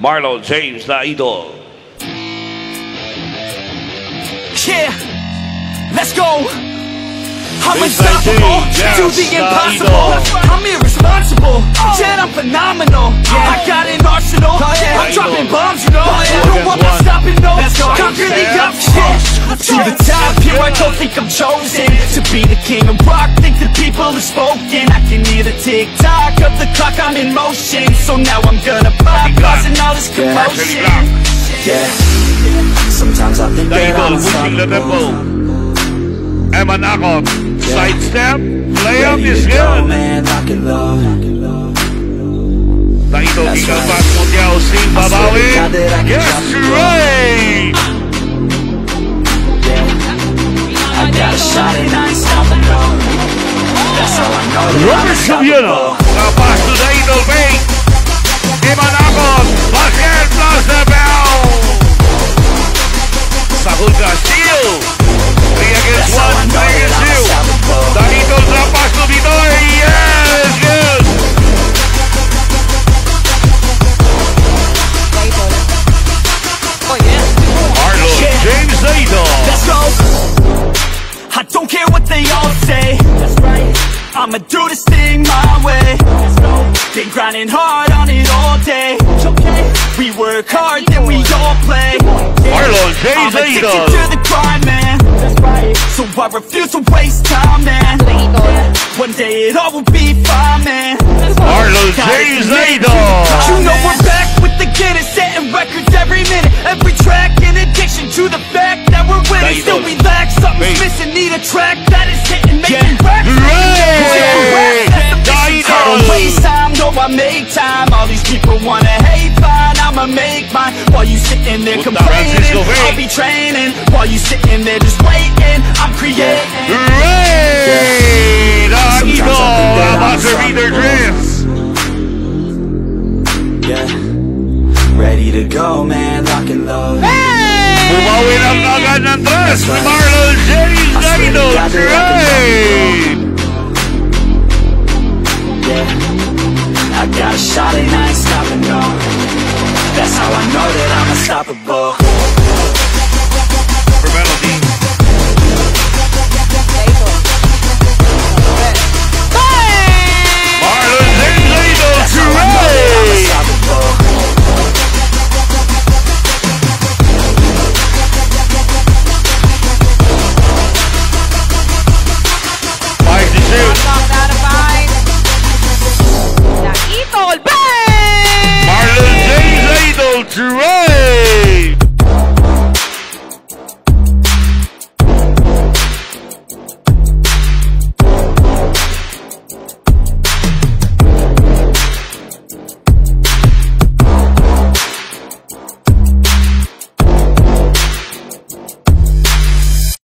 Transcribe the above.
Marlon James, la idol. Yeah, let's go. I'm It's unstoppable, 19, yes, do the the impossible. idol. I'm irresponsible, oh. yet I'm phenomenal. I got an arsenal, think I'm chosen to be the king of rock. Think the people have spoken. I can hear the tick tock of the clock. I'm in motion, so now I'm gonna pop, causing all this commotion. Yeah. Sometimes I think that I'm idol pushing the tempo. unstoppable. Emanakov, sidestep, play up is good. man, lock. The idol That's King right. Mundial, Sing I swear to Babawi. God that I can Yes, right. Got a shot and I I'ma do this thing my way. Been grinding hard on it all day. We work hard, then we all play. Marlon James I'm addicted to the grind, man. So I refuse to waste time, man. One day it all will be fine, man. Marlon Gotta James the commit idol. to- You know we're back with the Guinness, setting records every minute, every track. In addition to the fact that we're winning, still we lack something's missing. Need a track I make time All these people wanna hate, fine, I'ma make mine While you sitting there complaining. I'll be training While you sitting there just waiting I'm creating Hooray! The Sometimes I idol. think that About to read their dreams. Yeah. Ready to go, man, lock and load. Bumawi ng agad ng right. Marlon James the I and I ain't stopping, no. That's how I know that I'm unstoppable.